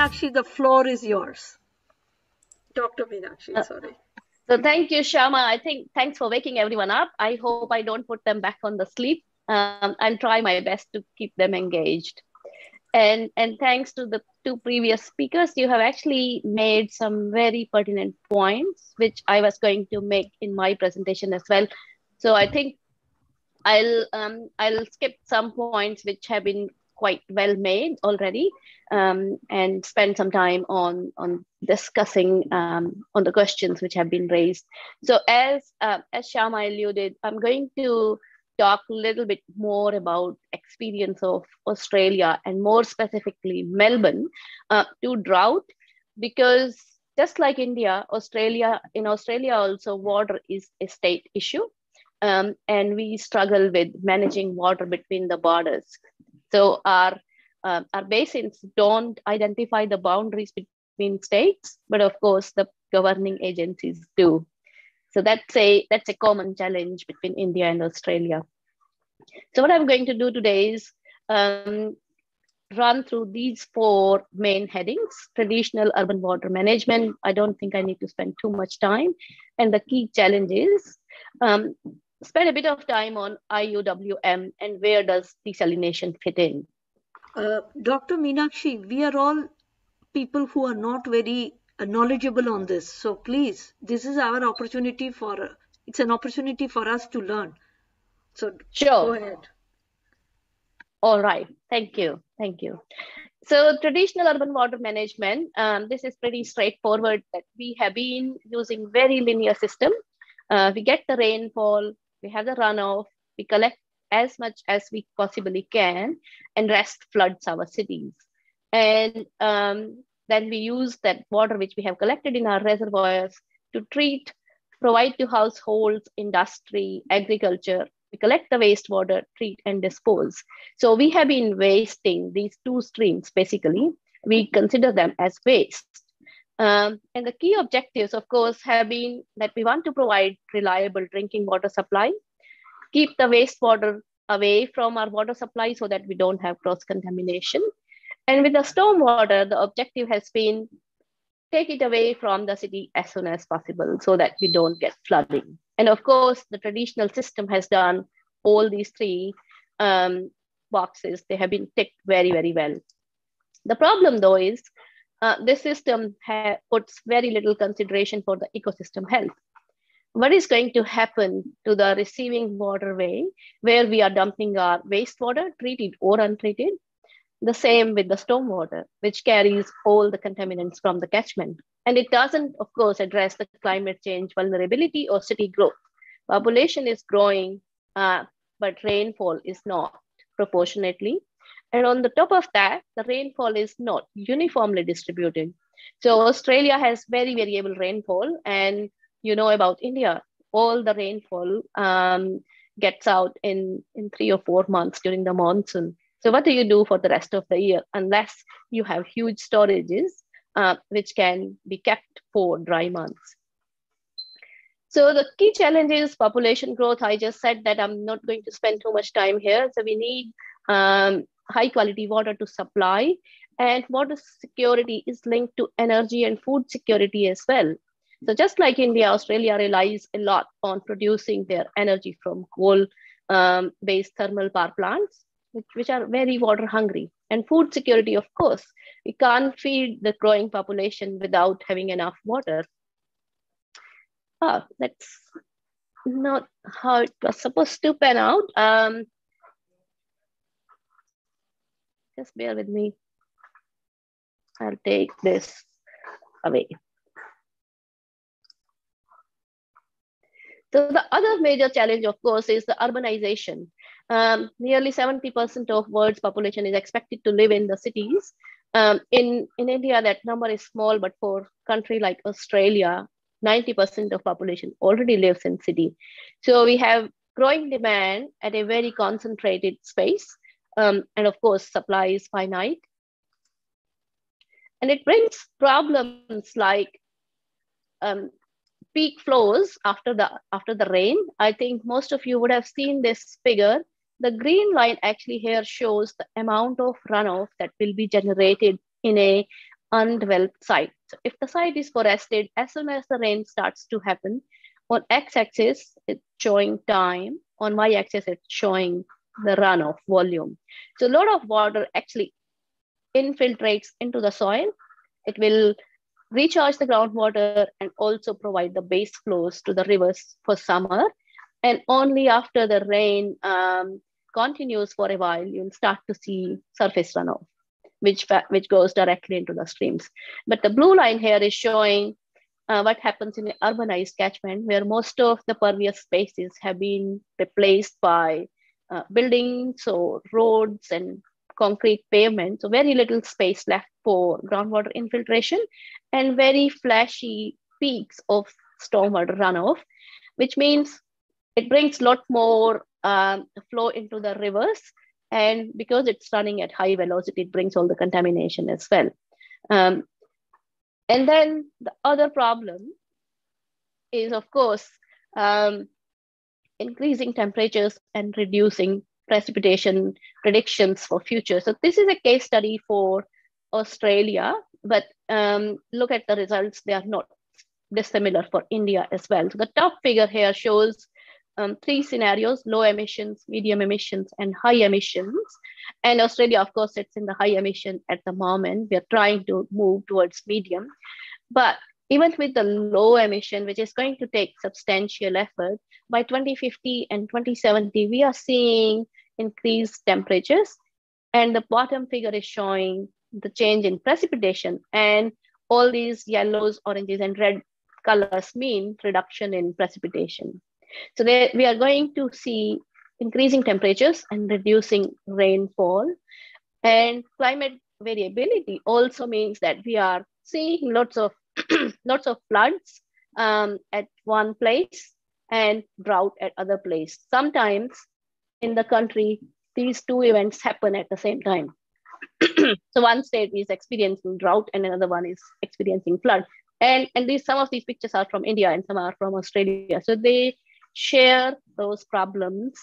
Meenakshi, the floor is yours. Dr. Meenakshi, uh, sorry. So thank you, Shama. I think thanks for waking everyone up. I hope I don't put them back on the sleep. Um, I'll try my best to keep them engaged. And, and thanks to the two previous speakers, you have actually made some very pertinent points, which I was going to make in my presentation as well. So I think I'll um, I'll skip some points which have been quite well made already um, and spend some time on, on discussing um, on the questions which have been raised. So as, uh, as Shama alluded, I'm going to talk a little bit more about experience of Australia and more specifically Melbourne uh, to drought because just like India, Australia, in Australia also water is a state issue. Um, and we struggle with managing water between the borders. So our uh, our basins don't identify the boundaries between states, but of course the governing agencies do. So that's a that's a common challenge between India and Australia. So what I'm going to do today is um, run through these four main headings, traditional urban water management. I don't think I need to spend too much time. And the key challenges, um, spend a bit of time on IUWM and where does desalination fit in. Uh, Dr. Meenakshi, we are all people who are not very uh, knowledgeable on this. So please, this is our opportunity for, uh, it's an opportunity for us to learn. So sure. go ahead. All right. Thank you. Thank you. So traditional urban water management, um, this is pretty straightforward that we have been using very linear system. Uh, we get the rainfall, we have the runoff, we collect as much as we possibly can, and rest floods our cities. And um, then we use that water which we have collected in our reservoirs to treat, provide to households, industry, agriculture. We collect the wastewater, treat, and dispose. So we have been wasting these two streams basically. We consider them as waste. Um, and the key objectives, of course, have been that we want to provide reliable drinking water supply, keep the wastewater away from our water supply so that we don't have cross contamination. And with the stormwater, the objective has been take it away from the city as soon as possible so that we don't get flooding. And of course, the traditional system has done all these three um, boxes. They have been ticked very, very well. The problem though is uh, this system puts very little consideration for the ecosystem health. What is going to happen to the receiving waterway where we are dumping our wastewater, treated or untreated? The same with the stormwater, which carries all the contaminants from the catchment. And it doesn't, of course, address the climate change vulnerability or city growth. Population is growing, uh, but rainfall is not proportionately. And on the top of that, the rainfall is not uniformly distributed. So Australia has very variable rainfall and you know about India, all the rainfall um, gets out in, in three or four months during the monsoon. So what do you do for the rest of the year unless you have huge storages uh, which can be kept for dry months? So the key challenge is population growth. I just said that I'm not going to spend too much time here. So we need um, high quality water to supply and water security is linked to energy and food security as well. So just like India, Australia relies a lot on producing their energy from coal-based um, thermal power plants, which, which are very water hungry. And food security, of course, we can't feed the growing population without having enough water. Oh, that's not how it was supposed to pan out. Um, just bear with me. I'll take this away. So the other major challenge, of course, is the urbanization. Um, nearly 70% of world's population is expected to live in the cities. Um, in, in India, that number is small, but for country like Australia, 90% of population already lives in city. So we have growing demand at a very concentrated space. Um, and of course, supply is finite. And it brings problems like um, peak flows after the after the rain i think most of you would have seen this figure the green line actually here shows the amount of runoff that will be generated in a undeveloped site. So if the site is forested, as soon as the rain starts to happen, on x-axis, it's showing time. On y-axis, it's showing the runoff volume. So a lot of water actually infiltrates into the soil. It will recharge the groundwater and also provide the base flows to the rivers for summer. And only after the rain um, continues for a while, you'll start to see surface runoff, which, which goes directly into the streams. But the blue line here is showing uh, what happens in an urbanized catchment where most of the pervious spaces have been replaced by uh, buildings or roads and concrete pavement. So very little space left for groundwater infiltration and very flashy peaks of stormwater runoff, which means it brings a lot more um, flow into the rivers. And because it's running at high velocity, it brings all the contamination as well. Um, and then the other problem is, of course, um, increasing temperatures and reducing precipitation predictions for future. So this is a case study for Australia, but um, look at the results. They are not dissimilar for India as well. So the top figure here shows um, three scenarios, low emissions, medium emissions, and high emissions. And Australia, of course, it's in the high emission at the moment. We're trying to move towards medium. But even with the low emission, which is going to take substantial effort, by 2050 and 2070, we are seeing increased temperatures. And the bottom figure is showing the change in precipitation. And all these yellows, oranges, and red colors mean reduction in precipitation. So we are going to see increasing temperatures and reducing rainfall. And climate variability also means that we are seeing lots of lots of floods um, at one place and drought at other place. Sometimes in the country, these two events happen at the same time. so one state is experiencing drought and another one is experiencing flood. And, and these some of these pictures are from India and some are from Australia. So they share those problems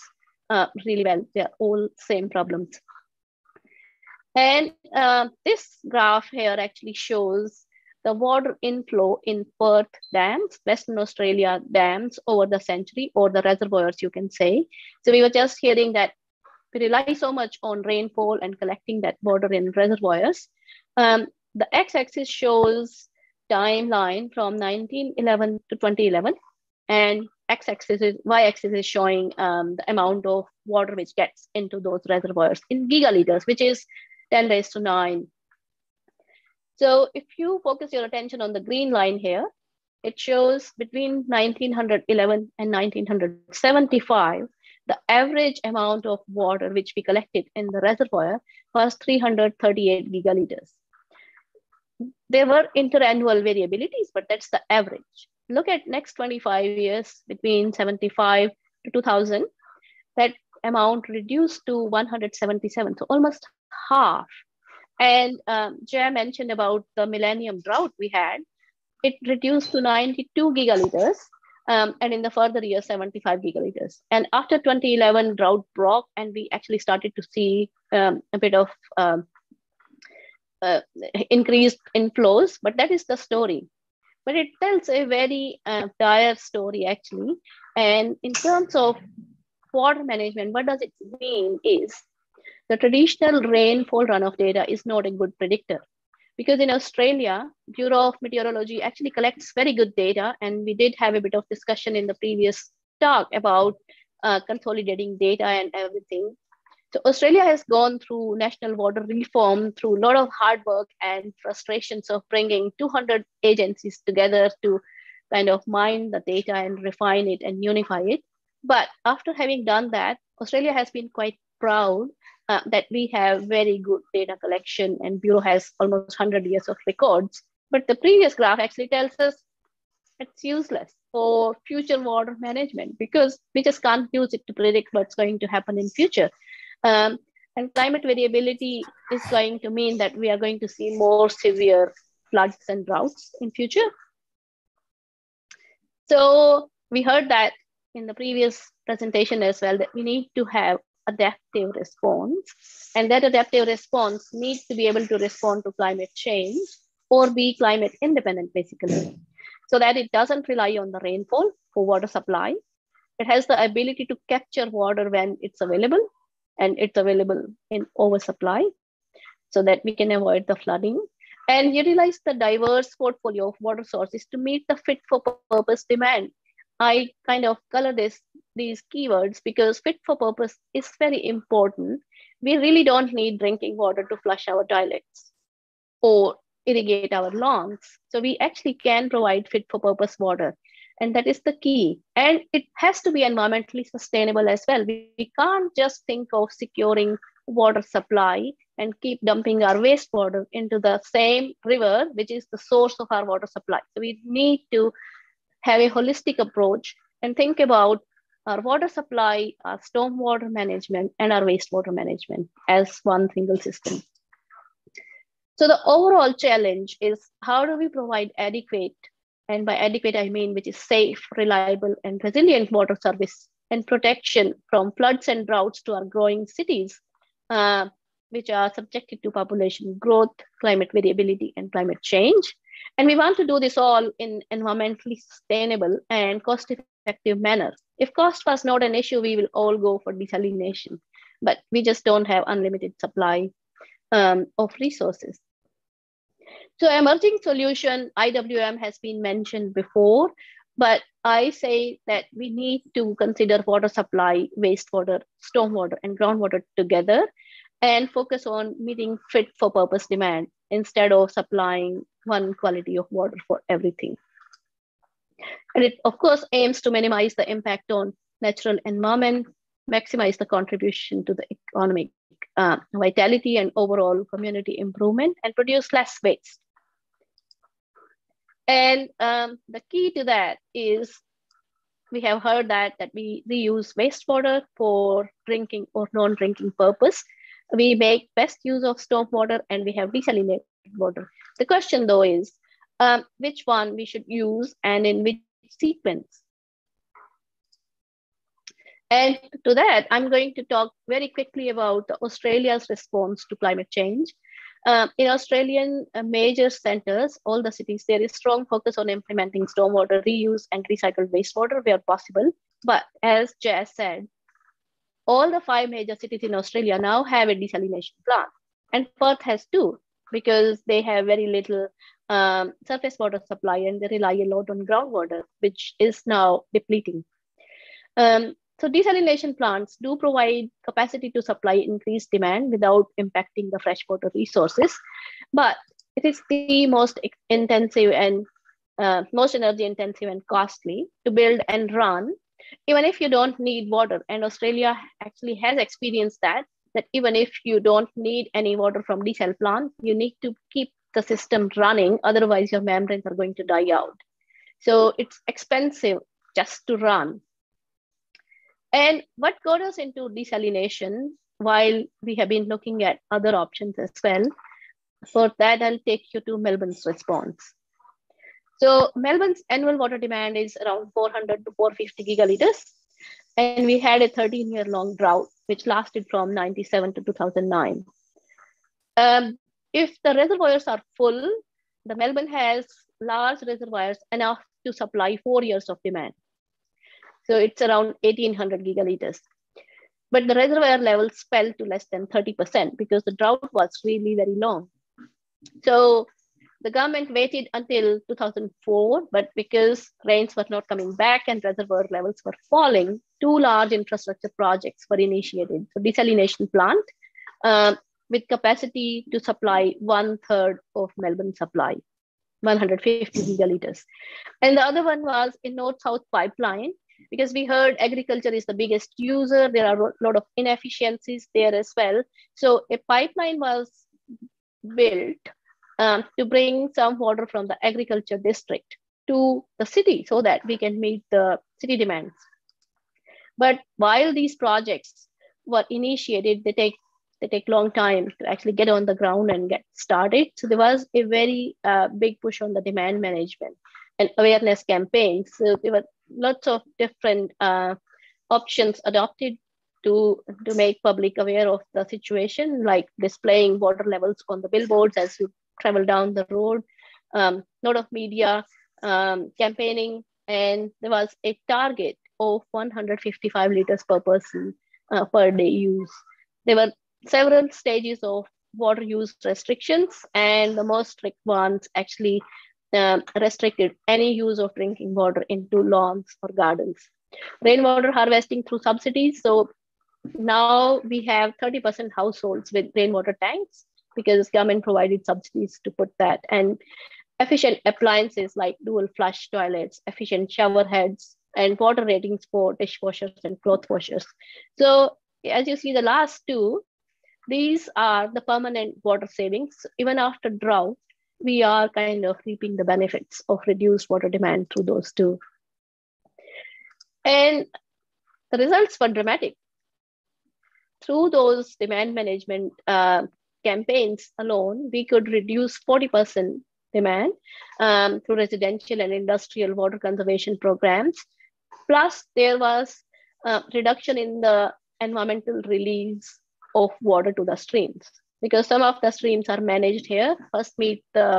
uh, really well. They're all same problems. And uh, this graph here actually shows the water inflow in Perth dams, Western Australia dams over the century, or the reservoirs, you can say. So we were just hearing that we rely so much on rainfall and collecting that water in reservoirs. Um, the x-axis shows timeline from 1911 to 2011, and x-axis is y-axis is showing um, the amount of water which gets into those reservoirs in gigaliters, which is 10 raised to 9 so if you focus your attention on the green line here, it shows between 1911 and 1975, the average amount of water which we collected in the reservoir was 338 gigaliters. There were interannual variabilities, but that's the average. Look at next 25 years between 75 to 2000, that amount reduced to 177, so almost half and um, Jay mentioned about the millennium drought we had. It reduced to 92 gigaliters, um, and in the further years, 75 gigaliters. And after 2011, drought broke, and we actually started to see um, a bit of um, uh, increased inflows. But that is the story. But it tells a very uh, dire story, actually. And in terms of water management, what does it mean is the traditional rainfall runoff data is not a good predictor because in Australia, Bureau of Meteorology actually collects very good data. And we did have a bit of discussion in the previous talk about uh, consolidating data and everything. So Australia has gone through national water reform through a lot of hard work and frustrations of bringing 200 agencies together to kind of mine the data and refine it and unify it. But after having done that, Australia has been quite proud uh, that we have very good data collection and Bureau has almost 100 years of records. But the previous graph actually tells us it's useless for future water management because we just can't use it to predict what's going to happen in future. Um, and climate variability is going to mean that we are going to see more severe floods and droughts in future. So we heard that in the previous presentation as well, that we need to have adaptive response. And that adaptive response needs to be able to respond to climate change. or be climate independent, basically, so that it doesn't rely on the rainfall for water supply. It has the ability to capture water when it's available and it's available in oversupply so that we can avoid the flooding and utilize the diverse portfolio of water sources to meet the fit for purpose demand. I kind of color this these keywords because fit for purpose is very important. We really don't need drinking water to flush our toilets or irrigate our lawns. So we actually can provide fit for purpose water. And that is the key. And it has to be environmentally sustainable as well. We, we can't just think of securing water supply and keep dumping our wastewater into the same river, which is the source of our water supply. So we need to have a holistic approach and think about our water supply, our stormwater management, and our wastewater management as one single system. So the overall challenge is how do we provide adequate, and by adequate I mean which is safe, reliable, and resilient water service and protection from floods and droughts to our growing cities uh, which are subjected to population growth, climate variability, and climate change. And we want to do this all in environmentally sustainable and cost-effective manner. If cost was not an issue, we will all go for desalination, but we just don't have unlimited supply um, of resources. So emerging solution, IWM has been mentioned before, but I say that we need to consider water supply, wastewater, stormwater, and groundwater together and focus on meeting fit for purpose demand instead of supplying one quality of water for everything. And it, of course, aims to minimize the impact on natural environment, maximize the contribution to the economic uh, vitality and overall community improvement, and produce less waste. And um, the key to that is we have heard that that we reuse wastewater for drinking or non-drinking purpose we make best use of stormwater and we have desalinated water. The question though is um, which one we should use and in which sequence. And to that, I'm going to talk very quickly about Australia's response to climate change. Um, in Australian uh, major centers, all the cities, there is strong focus on implementing stormwater reuse and recycled wastewater where possible. But as Jess said, all the five major cities in Australia now have a desalination plant. And Perth has two because they have very little um, surface water supply and they rely a lot on groundwater, which is now depleting. Um, so desalination plants do provide capacity to supply increased demand without impacting the freshwater resources, but it is the most intensive and uh, most energy intensive and costly to build and run even if you don't need water and australia actually has experienced that that even if you don't need any water from desal plant you need to keep the system running otherwise your membranes are going to die out. So it's expensive just to run. And what got us into desalination while we have been looking at other options as well for that i'll take you to melbourne's response. So Melbourne's annual water demand is around 400 to 450 gigaliters. And we had a 13 year long drought, which lasted from 97 to 2009. Um, if the reservoirs are full, the Melbourne has large reservoirs enough to supply four years of demand. So it's around 1800 gigaliters. But the reservoir levels fell to less than 30% because the drought was really very long. So the government waited until 2004, but because rains were not coming back and reservoir levels were falling, two large infrastructure projects were initiated. So desalination plant uh, with capacity to supply one third of Melbourne supply, 150 gigaliters. And the other one was a north-south pipeline because we heard agriculture is the biggest user. There are a lot of inefficiencies there as well. So a pipeline was built um, to bring some water from the agriculture district to the city so that we can meet the city demands. But while these projects were initiated, they take they take long time to actually get on the ground and get started. So there was a very uh, big push on the demand management and awareness campaigns. So there were lots of different uh, options adopted to, to make public aware of the situation, like displaying water levels on the billboards as you travel down the road, um, lot of media um, campaigning, and there was a target of 155 liters per person uh, per day use. There were several stages of water use restrictions, and the most strict ones actually um, restricted any use of drinking water into lawns or gardens. Rainwater harvesting through subsidies. So now we have 30% households with rainwater tanks because government provided subsidies to put that. And efficient appliances like dual flush toilets, efficient shower heads, and water ratings for dishwashers and cloth washers. So as you see the last two, these are the permanent water savings. Even after drought, we are kind of reaping the benefits of reduced water demand through those two. And the results were dramatic. Through those demand management uh, campaigns alone, we could reduce 40% demand um, through residential and industrial water conservation programs. Plus, there was a reduction in the environmental release of water to the streams because some of the streams are managed here. First meet the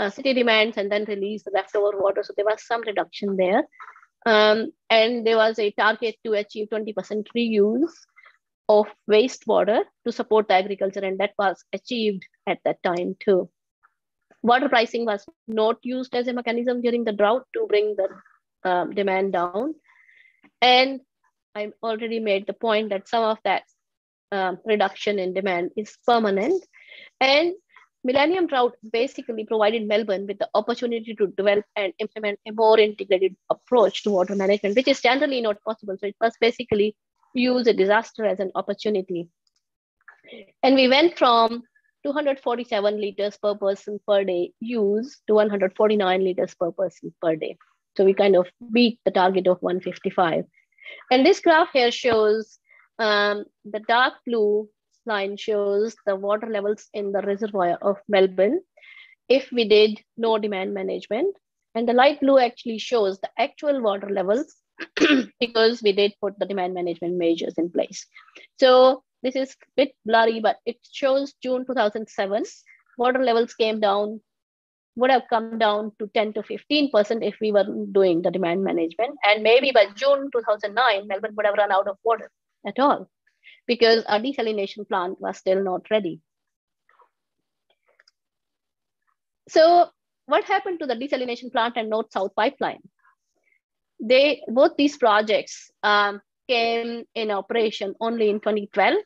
uh, city demands and then release the leftover water. So there was some reduction there. Um, and there was a target to achieve 20% reuse of wastewater to support the agriculture, and that was achieved at that time too. Water pricing was not used as a mechanism during the drought to bring the um, demand down. And I already made the point that some of that um, reduction in demand is permanent. And Millennium Drought basically provided Melbourne with the opportunity to develop and implement a more integrated approach to water management, which is generally not possible. So it was basically use a disaster as an opportunity. And we went from 247 liters per person per day use to 149 liters per person per day. So we kind of beat the target of 155. And this graph here shows um, the dark blue line shows the water levels in the reservoir of Melbourne if we did no demand management. And the light blue actually shows the actual water levels because we did put the demand management measures in place. So this is a bit blurry, but it shows June 2007, water levels came down, would have come down to 10 to 15% if we were doing the demand management. And maybe by June 2009, Melbourne would have run out of water at all because our desalination plant was still not ready. So what happened to the desalination plant and North-South pipeline? They both these projects um, came in operation only in 2012,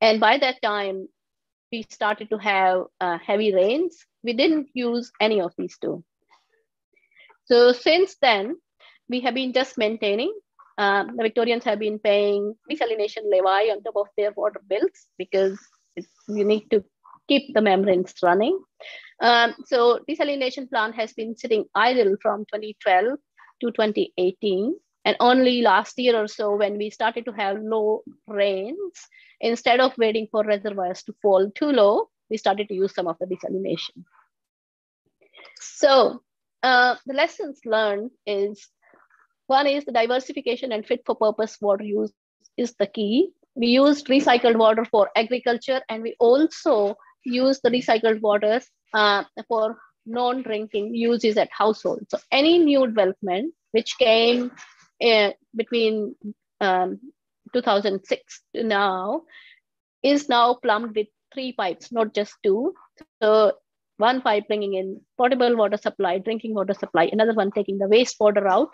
and by that time we started to have uh, heavy rains. We didn't use any of these two. So since then, we have been just maintaining um, the Victorians have been paying desalination levy on top of their water bills because you need to keep the membranes running. Um, so desalination plant has been sitting idle from 2012 to 2018. And only last year or so, when we started to have low rains, instead of waiting for reservoirs to fall too low, we started to use some of the desalination. So uh, the lessons learned is one is the diversification and fit for purpose water use is the key. We used recycled water for agriculture and we also use the recycled waters uh, for non-drinking uses at households. So any new development which came uh, between um, 2006 to now is now plumbed with three pipes, not just two. So one pipe bringing in potable water supply, drinking water supply, another one taking the wastewater out,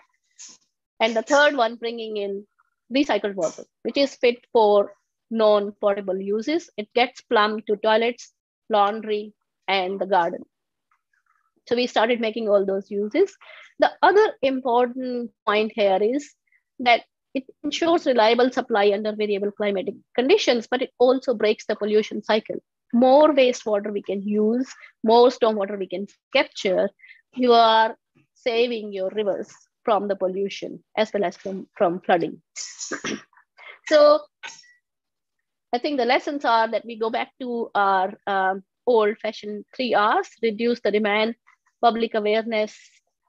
and the third one bringing in recycled water, which is fit for non-potable uses. It gets plumbed to toilets, laundry, and the garden. So we started making all those uses. The other important point here is that it ensures reliable supply under variable climatic conditions, but it also breaks the pollution cycle. More wastewater we can use, more stormwater we can capture, you are saving your rivers from the pollution as well as from, from flooding. so I think the lessons are that we go back to our um, old fashioned three R's, reduce the demand, public awareness,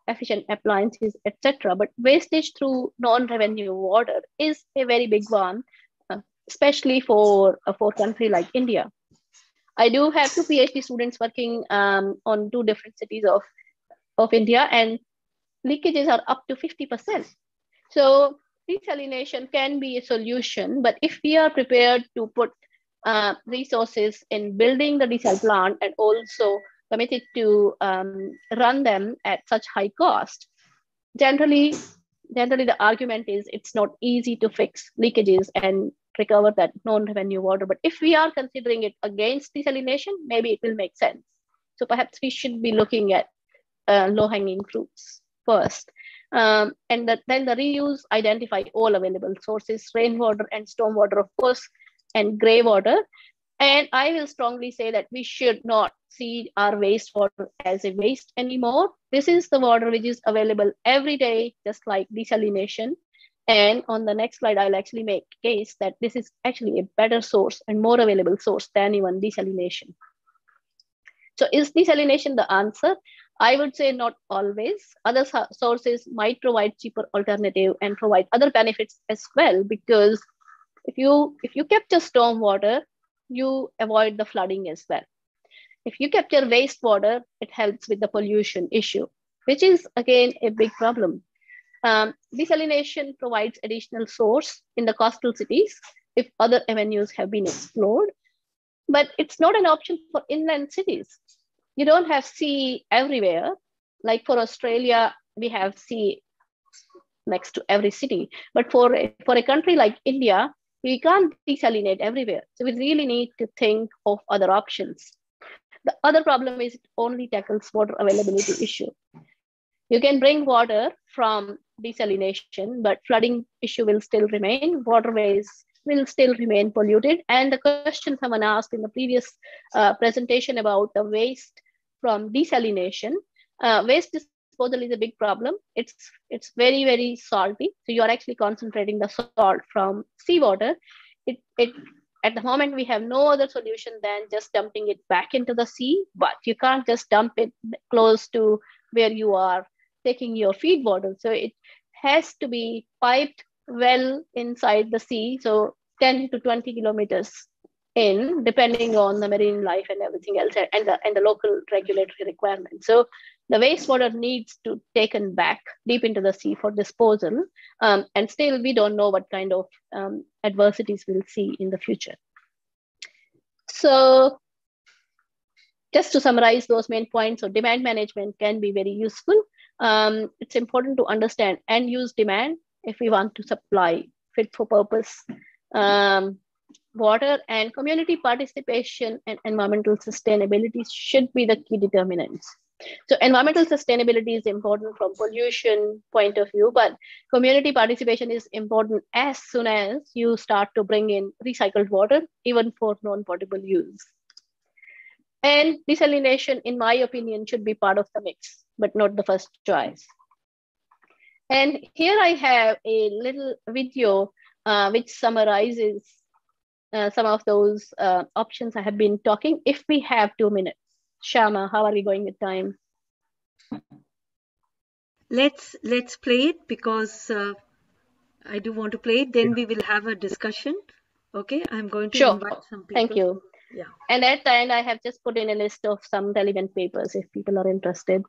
efficient appliances, etc. But wastage through non-revenue water is a very big one, uh, especially for, uh, for a country like India. I do have two PhD students working um, on two different cities of, of India, and leakages are up to 50%. So desalination can be a solution, but if we are prepared to put uh, resources in building the desal plant and also committed to um, run them at such high cost, generally, generally the argument is it's not easy to fix leakages and recover that non-revenue water. But if we are considering it against desalination, maybe it will make sense. So perhaps we should be looking at uh, low-hanging fruits first. Um, and that, then the reuse, identify all available sources, rainwater and stormwater, of course, and gray water. And I will strongly say that we should not see our wastewater as a waste anymore. This is the water which is available every day, just like desalination. And on the next slide, I'll actually make case that this is actually a better source and more available source than even desalination. So is desalination the answer? I would say not always. Other sources might provide cheaper alternative and provide other benefits as well because if you if you capture storm water, you avoid the flooding as well. If you capture wastewater, it helps with the pollution issue, which is again a big problem. Um, desalination provides additional source in the coastal cities if other avenues have been explored, but it's not an option for inland cities. You don't have sea everywhere. Like for Australia, we have sea next to every city. But for for a country like India, we can't desalinate everywhere. So we really need to think of other options. The other problem is it only tackles water availability issue. You can bring water from desalination, but flooding issue will still remain. Waterways will still remain polluted. And the question someone asked in the previous uh, presentation about the waste from desalination, uh, waste disposal is a big problem. It's it's very very salty. So you are actually concentrating the salt from seawater. It it at the moment we have no other solution than just dumping it back into the sea. But you can't just dump it close to where you are taking your feed water. So it has to be piped well inside the sea. So 10 to 20 kilometers in, depending on the marine life and everything else and the, and the local regulatory requirements. So the wastewater needs to taken back deep into the sea for disposal. Um, and still we don't know what kind of um, adversities we'll see in the future. So just to summarize those main points, so demand management can be very useful um, it's important to understand and use demand if we want to supply fit for purpose um, water and community participation and environmental sustainability should be the key determinants. So environmental sustainability is important from pollution point of view, but community participation is important as soon as you start to bring in recycled water, even for non-potable use. And desalination, in my opinion, should be part of the mix but not the first choice. And here I have a little video uh, which summarizes uh, some of those uh, options I have been talking. If we have two minutes, Shama, how are we going with time? Let's let's play it because uh, I do want to play it. Then we will have a discussion. Okay, I'm going to sure. invite some people. Thank you. Yeah. And at the end, I have just put in a list of some relevant papers if people are interested.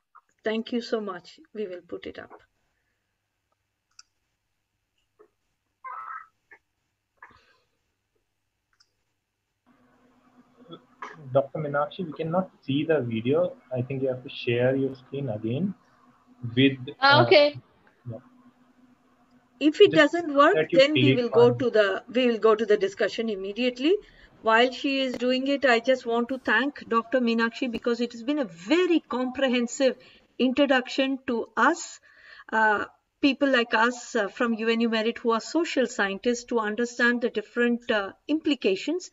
Thank you so much. We will put it up. Dr. Meenakshi, we cannot see the video. I think you have to share your screen again with. Ah, okay. Uh, yeah. If it Just doesn't work, then we will go to the we will go to the discussion immediately. While she is doing it, I just want to thank Dr. Meenakshi because it has been a very comprehensive introduction to us, uh, people like us uh, from UNU Merit who are social scientists to understand the different uh, implications.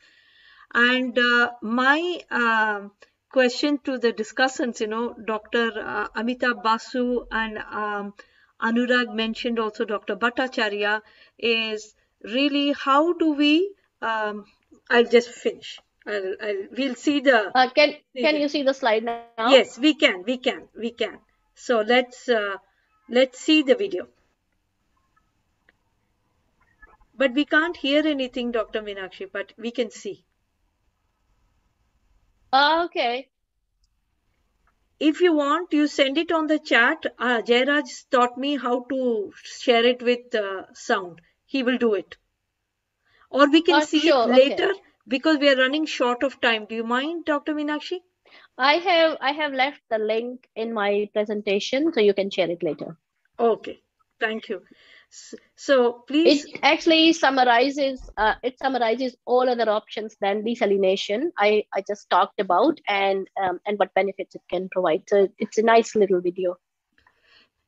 And uh, my uh, question to the discussants, you know, Dr. Uh, Amitabh Basu and um, Anurag mentioned also Dr. Bhattacharya is really how do we, um, I'll just finish. I'll, I'll, we'll see the. Uh, can can you see the slide now? Yes, we can, we can, we can. So let's uh, let's see the video. But we can't hear anything, Dr. Meenakshi, but we can see. Uh, okay. If you want, you send it on the chat. Uh, Jairaj taught me how to share it with uh, sound. He will do it. Or we can Uh, see sure, it okay. later because we are running short of time. Do you mind, Dr. Meenakshi? I have I have left the link in my presentation, so you can share it later. Okay, thank you. So please, It actually summarizes uh, it summarizes all other options than desalination I, I just talked about and um, and what benefits it can provide. So it's a nice little video.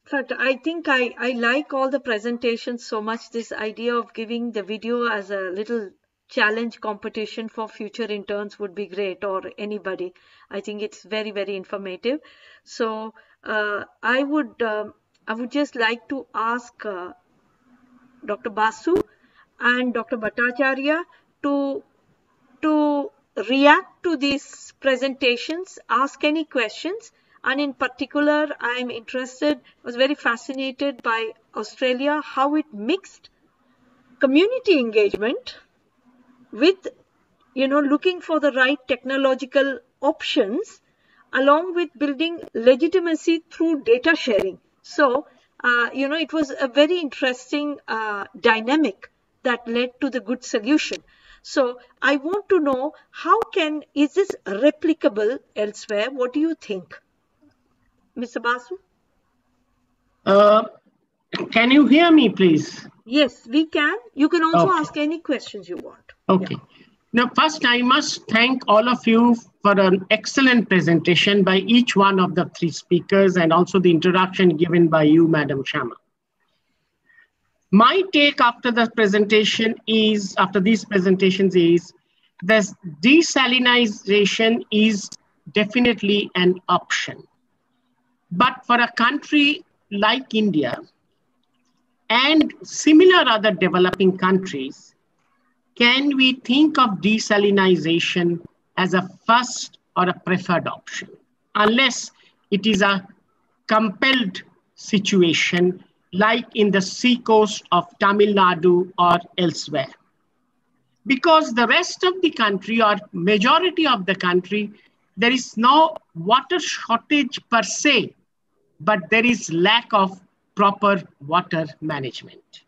in fact, I think I, I like all the presentations so much. This idea of giving the video as a little challenge competition for future interns would be great or anybody. I think it's very, very informative. So uh, I would um, I would just like to ask uh, Dr. Basu and Dr. Bhattacharya to to react to these presentations, ask any questions, and in particular, I'm interested, was very fascinated by Australia, how it mixed community engagement with, you know, looking for the right technological options along with building legitimacy through data sharing. So, uh, you know, it was a very interesting uh, dynamic that led to the good solution. So I want to know how can, is this replicable elsewhere? What do you think? Mr. Basu? Uh, can you hear me, please? Yes, we can. You can also Okay. ask any questions you want. Okay. Now, first, I must thank all of you for an excellent presentation by each one of the three speakers and also the introduction given by you, Madam Shama. My take after the presentation is, after these presentations is, this desalinization is definitely an option. But for a country like India and similar other developing countries, can we think of desalinization as a first or a preferred option? Unless it is a compelled situation like in the seacoast of Tamil Nadu or elsewhere. Because the rest of the country or majority of the country, there is no water shortage per se, but there is lack of proper water management.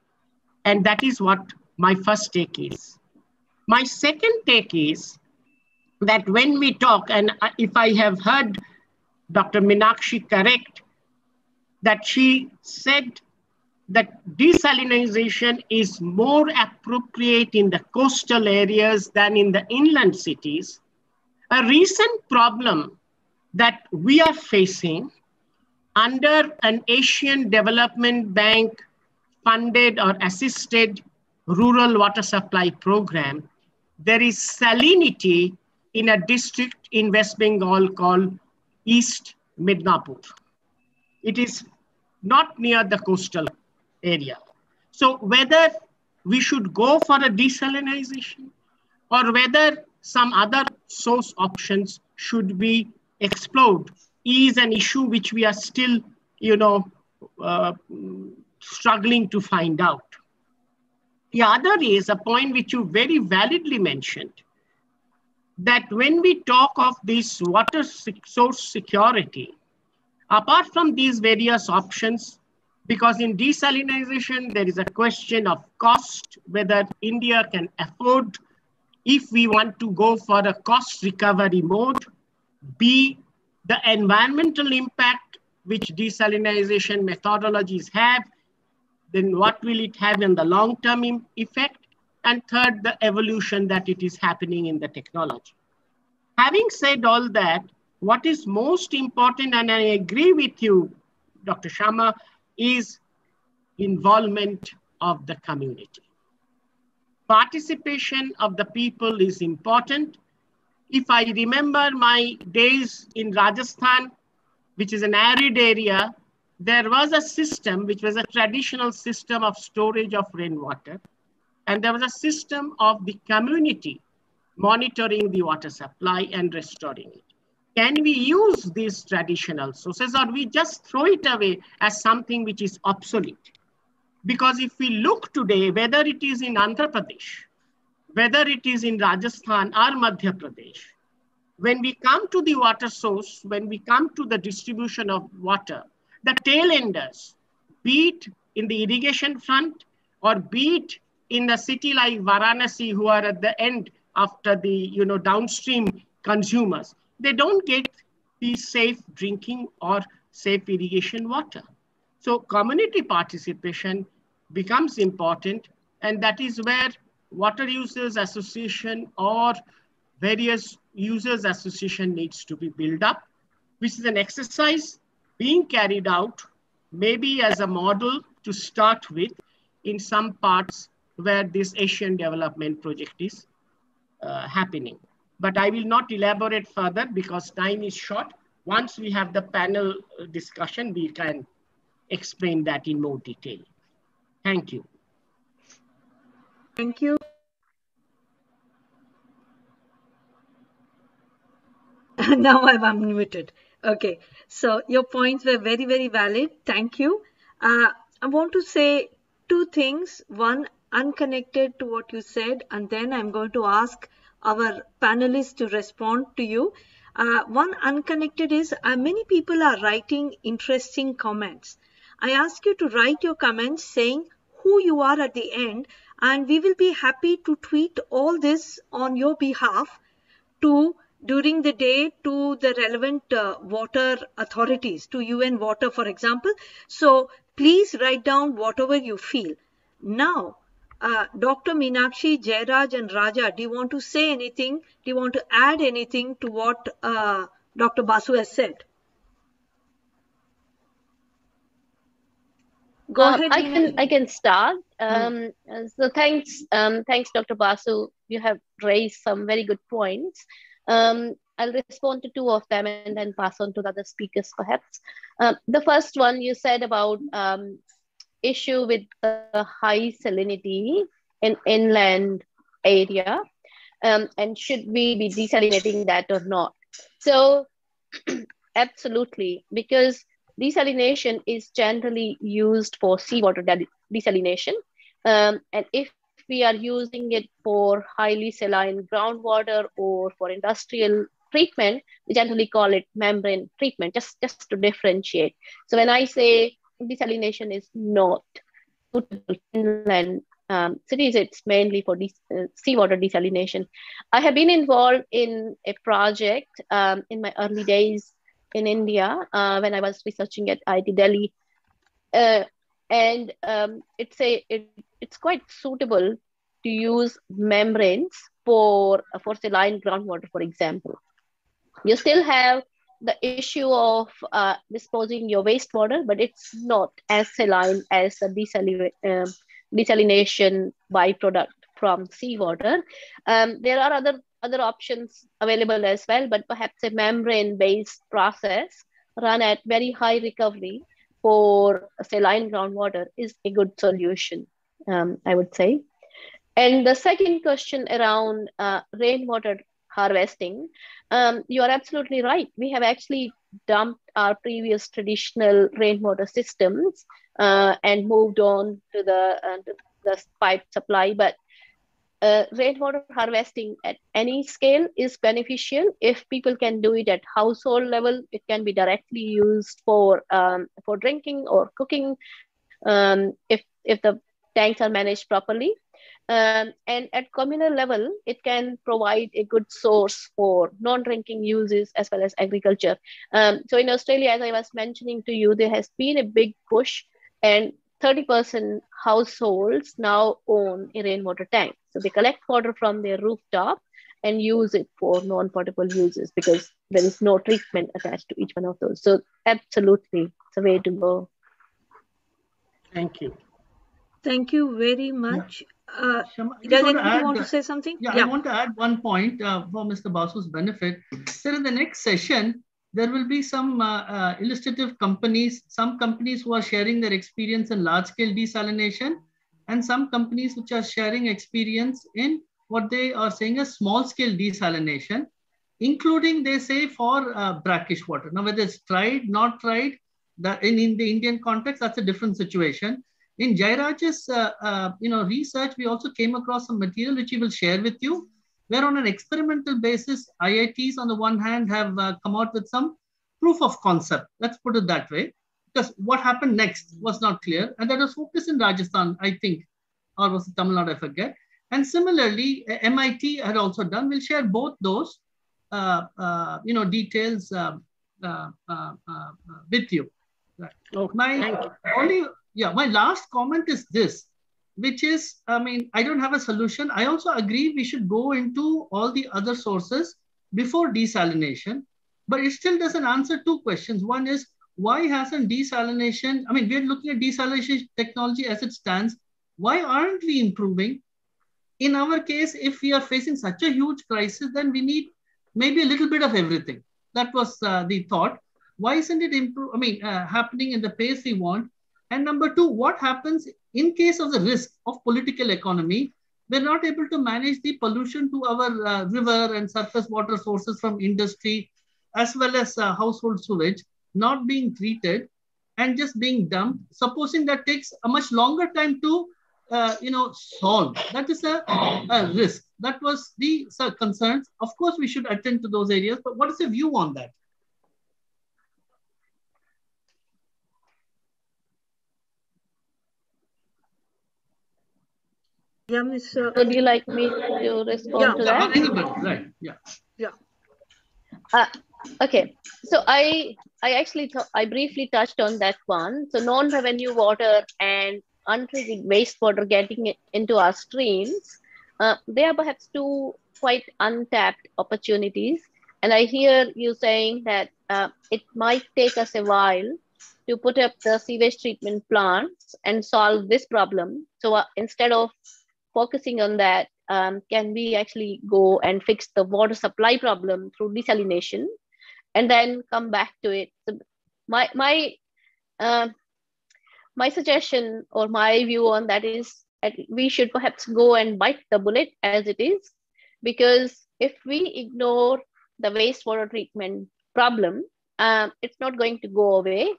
And that is what my first take is. My second take is that when we talk, and if I have heard Dr. Meenakshi correct, that she said that desalinization is more appropriate in the coastal areas than in the inland cities. A recent problem that we are facing under an Asian Development Bank funded or assisted rural water supply program, there is salinity in a district in West Bengal called East Midnapur. It is not near the coastal area. So whether we should go for a desalinization or whether some other source options should be explored is an issue which we are still, you know, uh, struggling to find out. The other is a point which you very validly mentioned that when we talk of this water source security, apart from these various options, because in desalinization, there is a question of cost, whether India can afford, if we want to go for a cost recovery mode, B, the environmental impact which desalinization methodologies have, then what will it have in the long-term effect? And third, the evolution that it is happening in the technology. Having said all that, what is most important, and I agree with you, Dr. Sharma, is involvement of the community. Participation of the people is important. If I remember my days in Rajasthan, which is an arid area, there was a system which was a traditional system of storage of rainwater. And there was a system of the community monitoring the water supply and restoring it. Can we use these traditional sources or we just throw it away as something which is obsolete? Because if we look today, whether it is in Andhra Pradesh, whether it is in Rajasthan or Madhya Pradesh, when we come to the water source, when we come to the distribution of water, the tail enders, be it in the irrigation front or be it in a city like Varanasi who are at the end after the you know downstream consumers, they don't get the safe drinking or safe irrigation water. So community participation becomes important and that is where water users association or various users association needs to be built up, which is an exercise being carried out maybe as a model to start with in some parts where this Asian development project is uh, happening. But I will not elaborate further because time is short. Once we have the panel discussion, we can explain that in more detail. Thank you. Thank you. now I'm unmuted. Okay, so your points were very, very valid. Thank you. Uh, I want to say two things. One, unconnected to what you said, and then I'm going to ask our panelists to respond to you. Uh, one unconnected is uh, many people are writing interesting comments. I ask you to write your comments saying who you are at the end, and we will be happy to tweet all this on your behalf to during the day to the relevant uh, water authorities, to UN Water, for example. So please write down whatever you feel. Now, uh, Dr. Meenakshi, Jairaj and Raja, do you want to say anything? Do you want to add anything to what uh, Dr. Basu has said? Go Uh, ahead. I can I can start. Um, uh, so thanks, um, thanks, Dr. Basu. You have raised some very good points. Um, I'll respond to two of them and then pass on to the other speakers, perhaps. Um, the first one you said about um, issue with the high salinity in inland area, um, and should we be desalinating that or not? So, absolutely, because desalination is generally used for seawater desalination. Um, and if we are using it for highly saline groundwater or for industrial treatment, we generally call it membrane treatment, just, just to differentiate. So when I say desalination is not suitable in inland um, cities, it's mainly for uh, seawater desalination. I have been involved in a project um, in my early days in India uh, when I was researching at IIT Delhi. Uh, and um, it's a it, it's quite suitable to use membranes for for saline groundwater, for example. You still have the issue of uh, disposing your wastewater, but it's not as saline as the desalin- um desalination byproduct from seawater. Um, there are other other options available as well, but perhaps a membrane-based process run at very high recovery for saline groundwater is a good solution, um, I would say. And the second question around uh, rainwater harvesting, um, you are absolutely right. We have actually dumped our previous traditional rainwater systems uh, and moved on to the, uh, to the pipe supply, but uh, rainwater harvesting at any scale is beneficial if people can do it at household level it can be directly used for um, for drinking or cooking um, if if the tanks are managed properly um, and at communal level it can provide a good source for non-drinking uses as well as agriculture um, so in australia as i was mentioning to you there has been a big push and 30% households now own a rainwater tank. So they collect water from their rooftop and use it for non-potable uses because there is no treatment attached to each one of those. So absolutely, it's a way to go. Thank you. Thank you very much. Uh, Shama, does anybody want to uh, say something? Yeah, I want to add one point uh, for Mr. Basu's benefit. Sir, in the next session, there will be some uh, uh, illustrative companies, some companies who are sharing their experience in large scale desalination, and some companies which are sharing experience in what they are saying as small scale desalination, including they say for uh, brackish water. Now, whether it's tried, not tried, that in, in the Indian context, that's a different situation. In Jairaj's uh, uh, you know, research, we also came across some material which he will share with you. where on an experimental basis, IITs on the one hand have uh, come out with some proof of concept. Let's put it that way. Because what happened next was not clear. And that was focused in Rajasthan, I think, or was it Tamil Nadu, I forget. And similarly, MIT had also done. We'll share both those, uh, uh, you know, details um, uh, uh, uh, with you. Right. Okay, my only, yeah, my last comment is this, which is, I mean, I don't have a solution. I also agree we should go into all the other sources before desalination, but it still doesn't answer two questions. One is, why hasn't desalination, I mean, we're looking at desalination technology as it stands. Why aren't we improving? in our case, if we are facing such a huge crisis, then we need maybe a little bit of everything. That was uh, the thought. Why isn't it improve? I mean, uh, happening in the pace we want? And number two, what happens in case of the risk of political economy? We're not able to manage the pollution to our uh, river and surface water sources from industry, as well as uh, household sewage, not being treated and just being dumped. Supposing that takes a much longer time to uh, you know, solve. That is a, a risk. That was the concerns. Of course, we should attend to those areas, but what is your view on that? Yeah, Miss. Uh, Would you like me to respond yeah, to that? Anybody, right? Yeah. Yeah. Uh, okay, so I I actually I briefly touched on that one. So non-revenue water and untreated wastewater getting into our streams, uh, they are perhaps two quite untapped opportunities. And I hear you saying that uh, it might take us a while to put up the sewage treatment plants and solve this problem. So uh, instead of focusing on that, um, can we actually go and fix the water supply problem through desalination and then come back to it? So my, my uh, my suggestion or my view on that is that we should perhaps go and bite the bullet as it is, because if we ignore the wastewater treatment problem, um, it's not going to go away.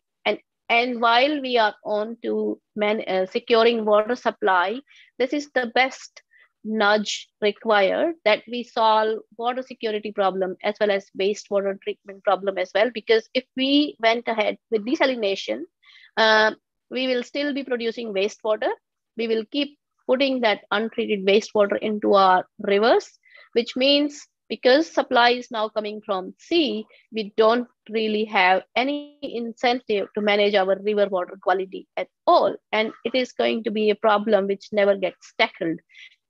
And, while we are on to man, uh, securing water supply, this is the best nudge required that we solve water security problem as well as wastewater treatment problem as well. Because if we went ahead with desalination, um, we will still be producing wastewater. We will keep putting that untreated wastewater into our rivers, which means because supply is now coming from sea, we don't really have any incentive to manage our river water quality at all. And it is going to be a problem which never gets tackled.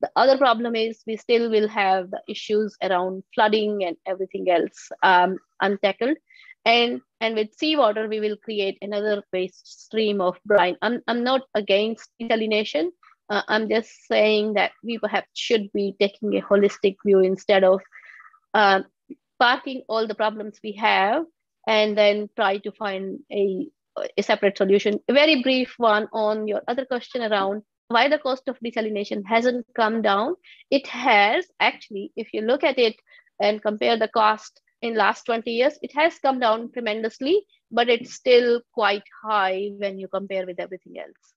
The other problem is we still will have the issues around flooding and everything else um, untackled and and with seawater we will create another waste stream of brine i'm, I'm not against desalination uh, i'm just saying that we perhaps should be taking a holistic view instead of Um, parking all the problems we have and then try to find a, a separate solution. A very brief one on your other question around why the cost of desalination hasn't come down. It has actually if you look at it and compare the cost in last 20 years it has come down tremendously but it's still quite high when you compare with everything else